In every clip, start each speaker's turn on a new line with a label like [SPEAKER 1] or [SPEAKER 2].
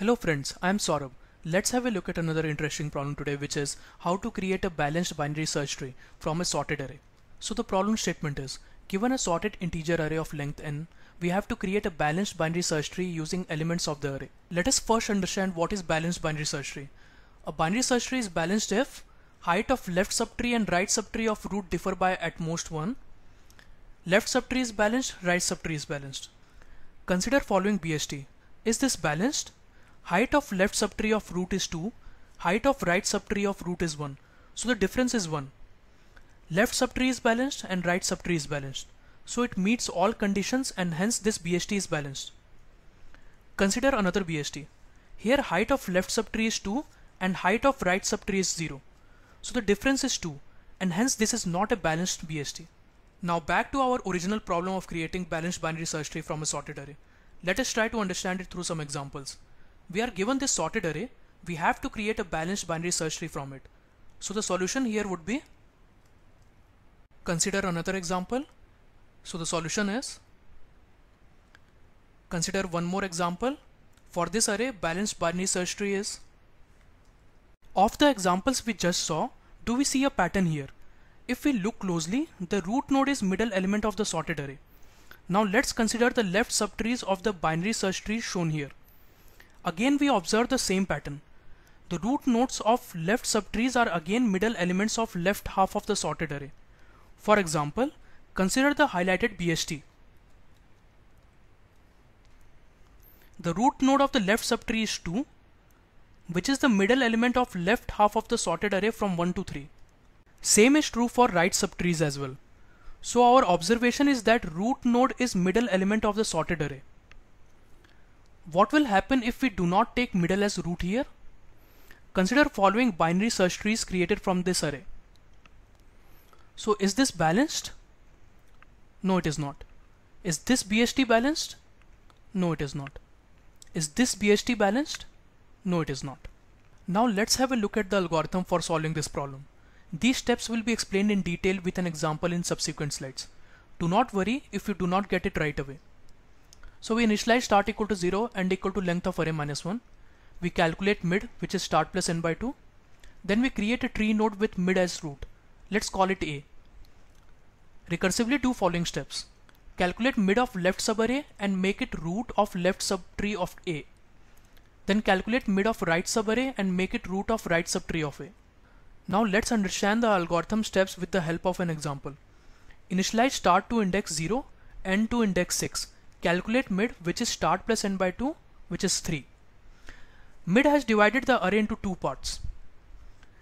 [SPEAKER 1] Hello friends, I am Saurabh. Let's have a look at another interesting problem today which is how to create a balanced binary search tree from a sorted array. So the problem statement is, given a sorted integer array of length n, we have to create a balanced binary search tree using elements of the array. Let us first understand what is balanced binary search tree. A binary search tree is balanced if height of left subtree and right subtree of root differ by at most 1. Left subtree is balanced, right subtree is balanced. Consider following BST. Is this balanced? Height of left subtree of root is 2 height of right subtree of root is 1 so the difference is 1 left subtree is balanced and right subtree is balanced. So it meets all conditions and hence this BST is balanced. Consider another BST here height of left subtree is 2 and height of right subtree is 0 so the difference is 2 and hence this is not a balanced BST now back to our original problem of creating balanced binary search tree from a sorted array. Let us try to understand it through some examples we are given this sorted array, we have to create a balanced binary search tree from it. So the solution here would be, consider another example. So the solution is, consider one more example. For this array, balanced binary search tree is, of the examples we just saw, do we see a pattern here? If we look closely, the root node is middle element of the sorted array. Now let's consider the left subtrees of the binary search tree shown here. Again we observe the same pattern. The root nodes of left subtrees are again middle elements of left half of the sorted array. For example, consider the highlighted BST. The root node of the left subtree is 2, which is the middle element of left half of the sorted array from 1 to 3. Same is true for right subtrees as well. So our observation is that root node is middle element of the sorted array. What will happen if we do not take middle as root here? Consider following binary search trees created from this array. So is this balanced? No, it is not. Is this BST balanced? No, it is not. Is this BST balanced? No, it is not. Now let's have a look at the algorithm for solving this problem. These steps will be explained in detail with an example in subsequent slides. Do not worry if you do not get it right away. So we initialize start equal to 0 and equal to length of array minus 1. We calculate mid which is start plus n by 2. Then we create a tree node with mid as root. Let's call it A. Recursively do following steps. Calculate mid of left subarray and make it root of left subtree of A. Then calculate mid of right subarray and make it root of right subtree of A. Now let's understand the algorithm steps with the help of an example. Initialize start to index 0, end to index 6 Calculate mid which is start plus n by 2 which is 3. Mid has divided the array into two parts.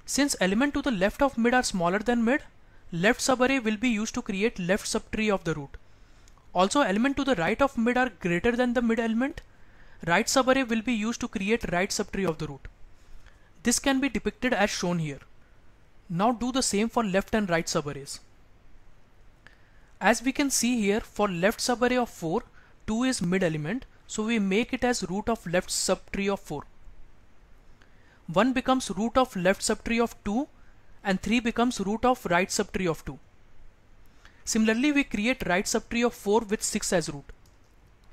[SPEAKER 1] Since element to the left of mid are smaller than mid, left subarray will be used to create left subtree of the root. Also element to the right of mid are greater than the mid element, right subarray will be used to create right subtree of the root. This can be depicted as shown here. Now do the same for left and right subarrays. As we can see here for left subarray of 4, 2 is mid element so we make it as root of left subtree of 4. 1 becomes root of left subtree of 2 and 3 becomes root of right subtree of 2. Similarly we create right subtree of 4 with 6 as root.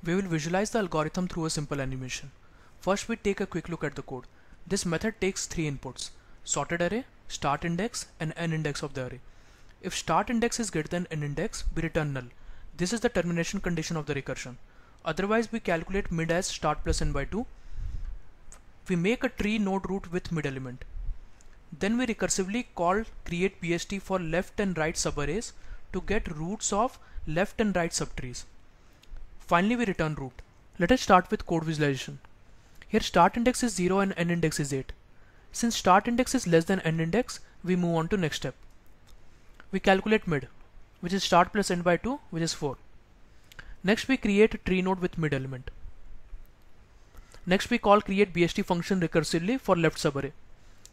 [SPEAKER 1] We will visualize the algorithm through a simple animation. First we take a quick look at the code. This method takes three inputs sorted array, start index and n index of the array. If start index is greater than n index, we return null. This is the termination condition of the recursion. Otherwise we calculate mid as start plus n by 2. We make a tree node root with mid element. Then we recursively call create BST for left and right subarrays to get roots of left and right subtrees. Finally we return root. Let us start with code visualization. Here start index is 0 and end index is 8. Since start index is less than end index, we move on to next step. We calculate mid which is start plus end by 2 which is 4. Next we create a tree node with mid element. Next we call create BST function recursively for left subarray.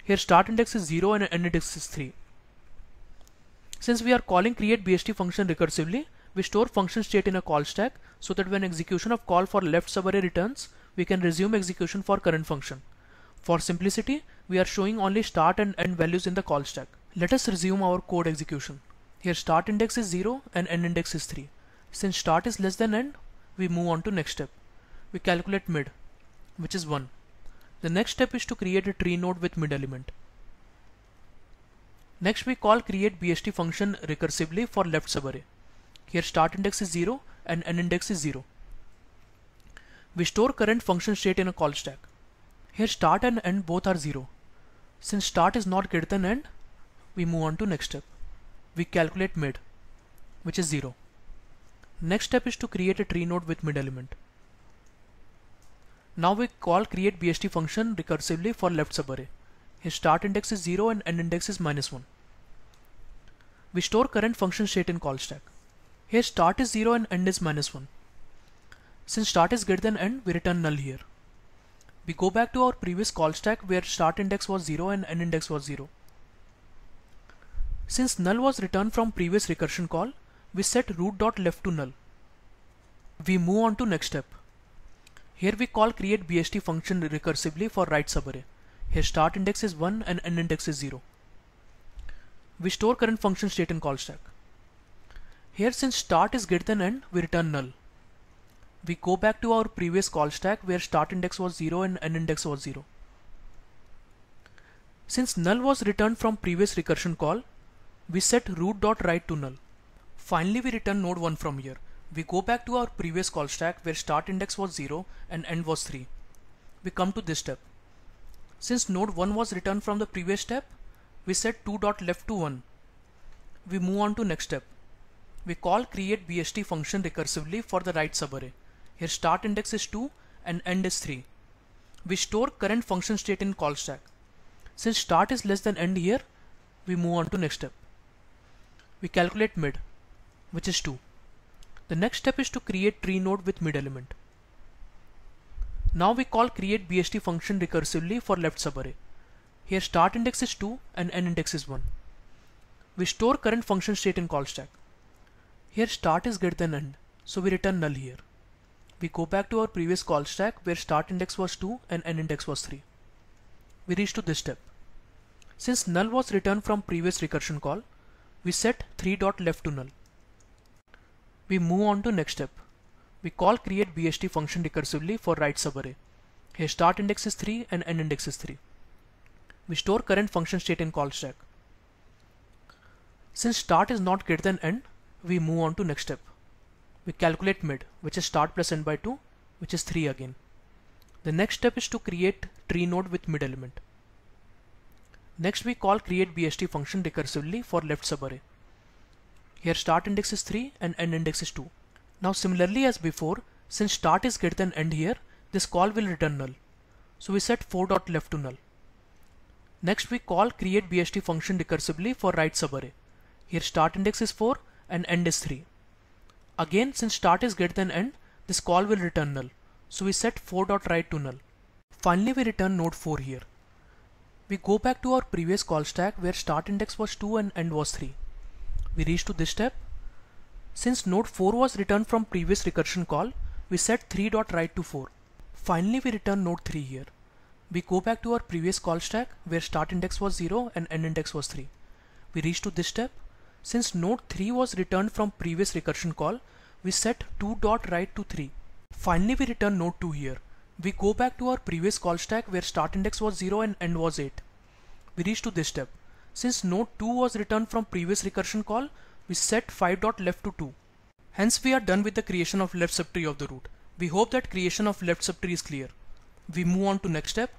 [SPEAKER 1] Here start index is 0 and end index is 3. Since we are calling create BST function recursively, we store function state in a call stack so that when execution of call for left subarray returns, we can resume execution for current function. For simplicity, we are showing only start and end values in the call stack. Let us resume our code execution. Here start index is 0 and end index is 3. Since start is less than end, we move on to next step. We calculate mid, which is 1. The next step is to create a tree node with mid element. Next we call create BST function recursively for left subarray. Here start index is 0 and end index is 0. We store current function state in a call stack. Here start and end both are 0. Since start is not greater than end, we move on to next step. We calculate mid, which is 0. Next step is to create a tree node with mid element. Now we call create BST function recursively for left subarray. His start index is 0 and end index is minus 1. We store current function state in call stack. Here start is 0 and end is minus 1. Since start is greater than end, we return null here. We go back to our previous call stack where start index was 0 and end index was 0. Since null was returned from previous recursion call, we set root.left to null. We move on to next step. Here we call create BST function recursively for right subarray. Here start index is 1 and end index is 0. We store current function state in call stack. Here since start is greater than end, we return null. We go back to our previous call stack where start index was 0 and end index was 0. Since null was returned from previous recursion call, we set root.right to null. Finally we return node 1 from here. We go back to our previous call stack where start index was 0 and end was 3. We come to this step. Since node 1 was returned from the previous step, we set 2 dot left to 1. We move on to next step. We call create BST function recursively for the right subarray. Here start index is 2 and end is 3. We store current function state in call stack. Since start is less than end here, we move on to next step. We calculate mid, which is 2. The next step is to create tree node with mid element. Now we call create BST function recursively for left subarray. Here start index is 2 and end index is 1. We store current function state in call stack. Here start is greater than end, so we return null here. We go back to our previous call stack where start index was 2 and end index was 3. We reach to this step. Since null was returned from previous recursion call, we set 3 dot left to null. We move on to next step. We call create BST function recursively for right subarray. Here start index is 3 and end index is 3. We store current function state in call stack. Since start is not greater than end, we move on to next step. We calculate mid, which is start plus end by 2, which is 3 again. The next step is to create tree node with mid element. Next we call create BST function recursively for left subarray. Here start index is 3 and end index is 2. Now similarly as before, since start is greater than end here, this call will return null. So we set 4 dot left to null. Next we call create BST function recursively for right subarray. Here start index is 4 and end is 3. Again since start is greater than end, this call will return null. So we set 4 dot right to null. Finally we return node 4 here. We go back to our previous call stack where start index was 2 and end was 3 we reach to this step. Since node 4 was returned from previous recursion call, we set 3 dot to 4. Finally we return node 3 here. We go back to our previous call stack where start index was 0 and end index was 3. We reach to this step. Since node 3 was returned from previous recursion call, we set 2 dot to 3. Finally we return node 2 here. We go back to our previous call stack where start index was 0 and end was 8. We reach to this step. Since node 2 was returned from previous recursion call, we set 5 dot left to 2. Hence we are done with the creation of left subtree of the root. We hope that creation of left subtree is clear. We move on to next step.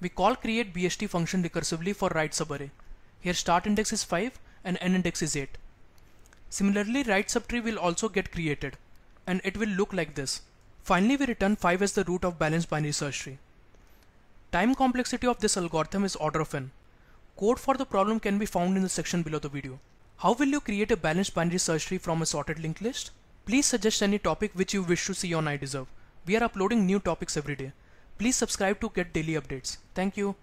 [SPEAKER 1] We call create BST function recursively for right subarray. Here start index is 5 and end index is 8. Similarly right subtree will also get created and it will look like this. Finally we return 5 as the root of balanced binary search tree. Time complexity of this algorithm is order of n. Code for the problem can be found in the section below the video. How will you create a balanced binary search tree from a sorted linked list? Please suggest any topic which you wish to see on iDeserve. We are uploading new topics every day. Please subscribe to get daily updates. Thank you.